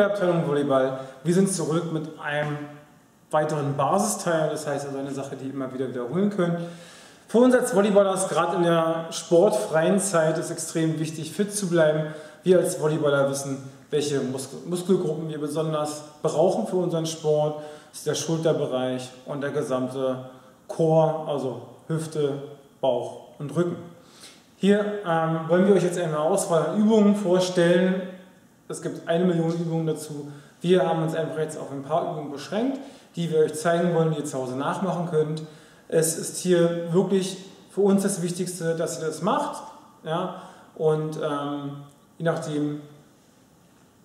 Individualabteilung Volleyball. Wir sind zurück mit einem weiteren Basisteil, das heißt also eine Sache, die immer wieder wiederholen könnt. Für uns als Volleyballer ist gerade in der sportfreien Zeit ist extrem wichtig, fit zu bleiben. Wir als Volleyballer wissen, welche Muskelgruppen wir besonders brauchen für unseren Sport. Das ist der Schulterbereich und der gesamte Chor, also Hüfte, Bauch und Rücken. Hier ähm, wollen wir euch jetzt eine Auswahl an Übungen vorstellen. Es gibt eine Million Übungen dazu. Wir haben uns einfach jetzt auf ein paar Übungen beschränkt, die wir euch zeigen wollen, die ihr zu Hause nachmachen könnt. Es ist hier wirklich für uns das Wichtigste, dass ihr das macht. Ja? Und ähm, je nachdem,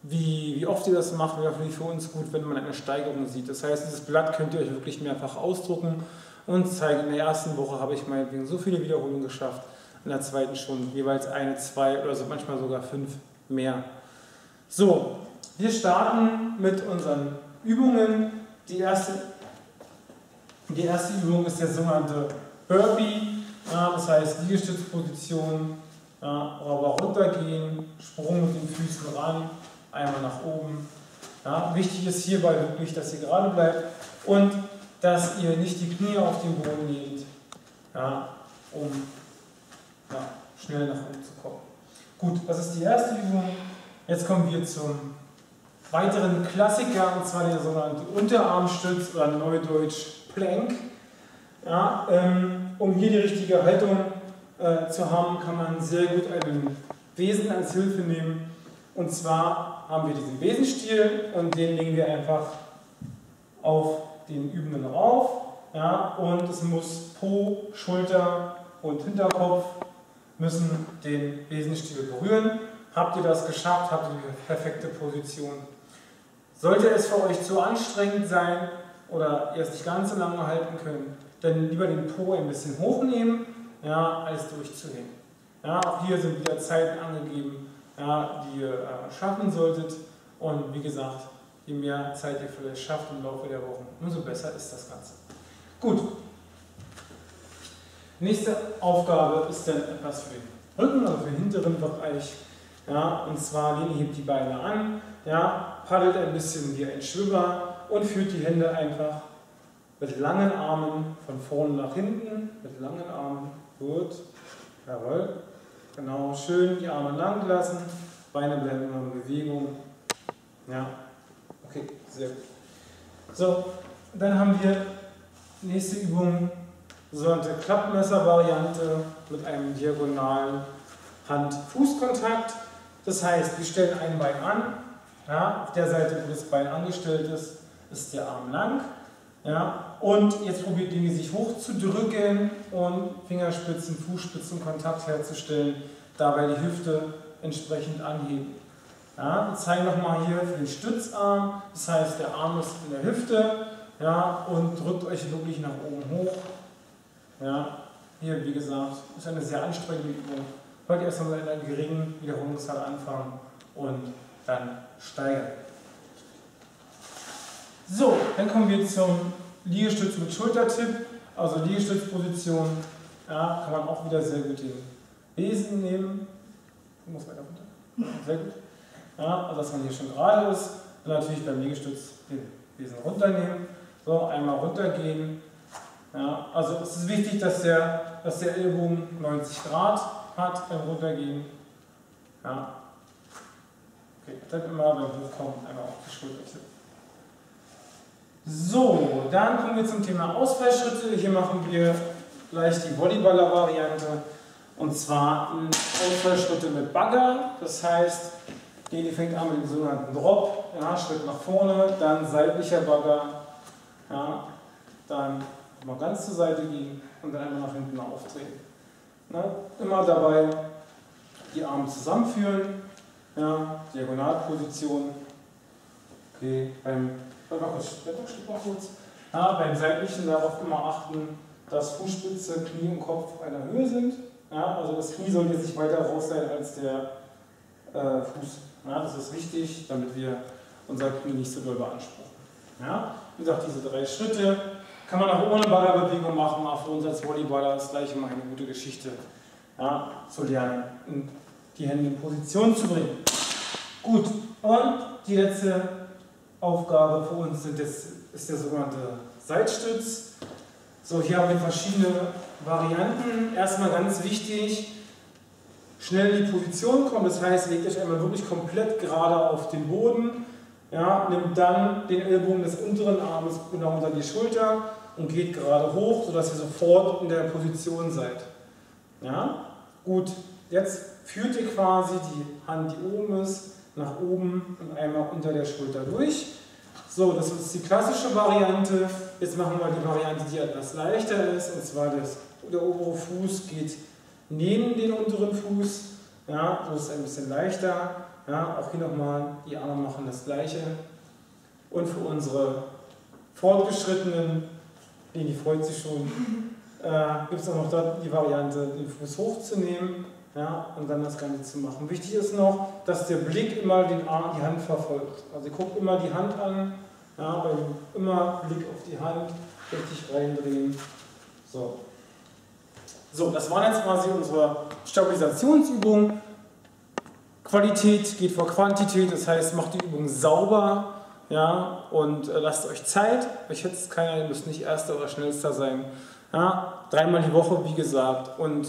wie, wie oft ihr das macht, wäre für uns gut, wenn man eine Steigerung sieht. Das heißt, dieses Blatt könnt ihr euch wirklich mehrfach ausdrucken und zeigen, in der ersten Woche habe ich meinetwegen so viele Wiederholungen geschafft, in der zweiten schon jeweils eine, zwei oder so manchmal sogar fünf mehr. So, wir starten mit unseren Übungen. Die erste, die erste Übung ist der sogenannte Burpee, das heißt Liegestützposition, aber runtergehen, Sprung mit den Füßen ran, einmal nach oben. Wichtig ist hierbei wirklich, dass ihr gerade bleibt und dass ihr nicht die Knie auf den Boden ja, um schnell nach oben zu kommen. Gut, das ist die erste Übung. Jetzt kommen wir zum weiteren Klassiker, und zwar der sogenannte Unterarmstütz oder Neudeutsch Plank. Ja, ähm, um hier die richtige Haltung äh, zu haben, kann man sehr gut einen Besen als Hilfe nehmen. Und zwar haben wir diesen Besenstiel und den legen wir einfach auf den Übenden rauf. Ja, und es muss Po, Schulter und Hinterkopf müssen den Besenstiel berühren. Habt ihr das geschafft? Habt ihr die perfekte Position? Sollte es für euch zu anstrengend sein oder ihr es nicht ganz so lange halten können, dann lieber den Po ein bisschen hochnehmen, ja, als durchzuhängen. Ja, auch hier sind wieder Zeiten angegeben, ja, die ihr äh, schaffen solltet. Und wie gesagt, je mehr Zeit ihr vielleicht schafft im Laufe der Wochen, umso besser ist das Ganze. Gut. Nächste Aufgabe ist dann etwas für den Rücken, also für den hinteren Bereich. Ja, und zwar Leni hebt die Beine an, ja, paddelt ein bisschen wie ein Schwimmer und führt die Hände einfach mit langen Armen von vorne nach hinten, mit langen Armen, gut, jawohl, genau, schön die Arme lang lassen, Beine bleiben immer in Bewegung, ja, Okay, sehr gut. So, dann haben wir nächste Übung, sogenannte Klappmesser-Variante mit einem diagonalen Hand-Fuß-Kontakt. Das heißt, wir stellen ein Bein an. Ja, auf der Seite, wo das Bein angestellt ist, ist der Arm lang. Ja, und jetzt probiert Dinge sich hochzudrücken und Fingerspitzen, Fußspitzen Kontakt herzustellen, dabei die Hüfte entsprechend anheben. Ja, wir zeigen nochmal hier für den Stützarm, das heißt der Arm ist in der Hüfte ja, und drückt euch wirklich nach oben hoch. Ja, hier wie gesagt, ist eine sehr anstrengende Übung. Heute erstmal mit einer geringen Wiederholungszahl anfangen und dann steigern. So, dann kommen wir zum Liegestütz mit Schultertipp, also Liegestützposition. Ja, kann man auch wieder sehr gut den Besen nehmen. Ich muss weiter runter. Sehr gut ja, also dass man hier schon gerade ist. Und natürlich beim Liegestütz den Besen runternehmen. So, einmal runtergehen. Ja, also es ist wichtig, dass der, dass der Ellbogen 90 Grad hat beim Runtergehen. Ja. Okay, dann immer beim Hochkommen einmal auf die Schulter tippen. So, dann kommen wir zum Thema Ausfallschritte. Hier machen wir gleich die Volleyballer-Variante. Und zwar Ausfallschritte mit Bagger. Das heißt, die fängt an mit dem sogenannten Drop, ja, Schritt nach vorne, dann seitlicher Bagger, ja, dann mal ganz zur Seite gehen und dann einmal nach hinten auftreten. Ne? Immer dabei die Arme zusammenführen, ja, Diagonalposition. Okay, beim, ja, beim seitlichen darauf immer achten, dass Fußspitze, Knie und Kopf auf einer Höhe sind. Ja, also das Knie sollte nicht weiter raus sein als der äh, Fuß. Ja, das ist wichtig, damit wir unser Knie nicht so doll beanspruchen. Ja, wie gesagt, diese drei Schritte kann man auch ohne Ballerbewegung machen, aber für uns als Volleyballer ist gleich immer eine gute Geschichte ja, zu lernen, die Hände in Position zu bringen. Gut, und die letzte Aufgabe für uns sind jetzt, ist der sogenannte Seitstütz. So, hier haben wir verschiedene Varianten. Erstmal ganz wichtig, schnell in die Position kommen. Das heißt, legt euch einmal wirklich komplett gerade auf den Boden. Ja, nimmt dann den Ellbogen des unteren Armes genau unter die Schulter und geht gerade hoch, sodass ihr sofort in der Position seid. Ja? Gut, jetzt führt ihr quasi die Hand, die oben ist, nach oben und einmal unter der Schulter durch. So, das ist die klassische Variante. Jetzt machen wir die Variante, die etwas leichter ist, und zwar das, der obere Fuß geht neben den unteren Fuß. Ja, so ist es ein bisschen leichter. Ja, auch hier nochmal, die Arme machen das gleiche. Und für unsere Fortgeschrittenen, die freut sich schon, äh, gibt es auch noch dort die Variante, den Fuß hochzunehmen ja, und dann das Ganze zu machen. Wichtig ist noch, dass der Blick immer den Arm, die Hand verfolgt. Also guckt immer die Hand an, ja, immer Blick auf die Hand, richtig reindrehen. So. So, das waren jetzt quasi unsere Stabilisationsübungen. Qualität geht vor Quantität, das heißt, macht die Übung sauber ja, und äh, lasst euch Zeit. Euch jetzt keiner, ihr müsst nicht Erster oder Schnellster sein. Ja, dreimal die Woche, wie gesagt. Und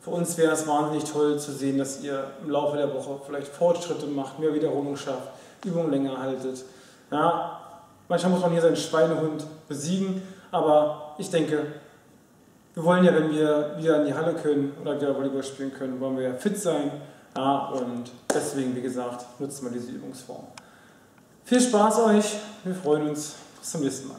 für uns wäre es wahnsinnig toll zu sehen, dass ihr im Laufe der Woche vielleicht Fortschritte macht, mehr Wiederholungen schafft, Übungen länger haltet. Ja, manchmal muss man hier seinen Schweinehund besiegen, aber ich denke, wir wollen ja, wenn wir wieder in die Halle können oder wieder Volleyball spielen können, wollen wir ja fit sein. Ja, und deswegen, wie gesagt, nutzen wir diese Übungsform. Viel Spaß euch, wir freuen uns. Bis zum nächsten Mal.